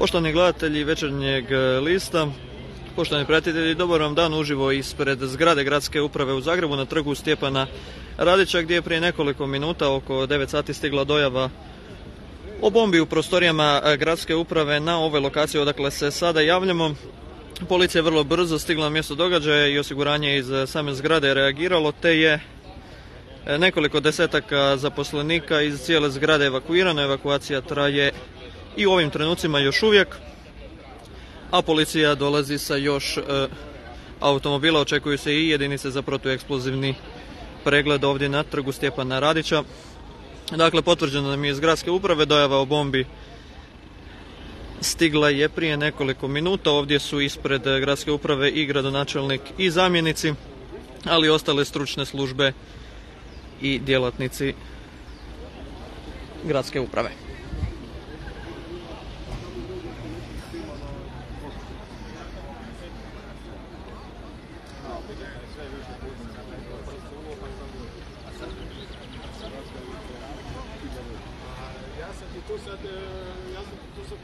Poštovani gledatelji večernjeg e, lista, poštovani pratitelji, dobar vam dan uživo ispred zgrade gradske uprave u Zagrebu na trgu Stjepana Radića gdje je prije nekoliko minuta oko 9 sati stigla dojava o bombi u prostorijama e, gradske uprave na ovoj lokaciji odakle se sada javljamo. Policija je vrlo brzo stigla na mjesto događaja i osiguranje iz same zgrade reagiralo te je e, nekoliko desetaka zaposlenika iz cijele zgrade evakuirano. Evakuacija traje i u ovim trenucima još uvijek, a policija dolazi sa još e, automobila, očekuju se i jedinice za protueksplozivni pregled ovdje na trgu Stjepana Radića. Dakle, potvrđeno nam je iz gradske uprave dojava o bombi stigla je prije nekoliko minuta. Ovdje su ispred gradske uprave i gradonačelnik i zamjenici, ali i ostale stručne službe i djelatnici gradske uprave. to sad, ja sam, to sad